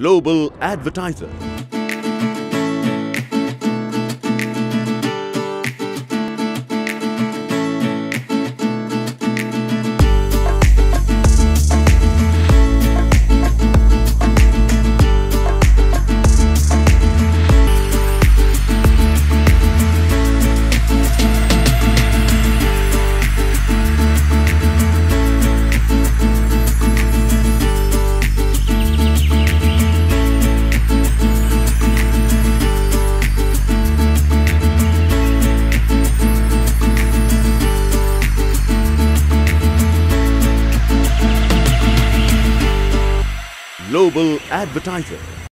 Global Advertiser. Global Advertiser.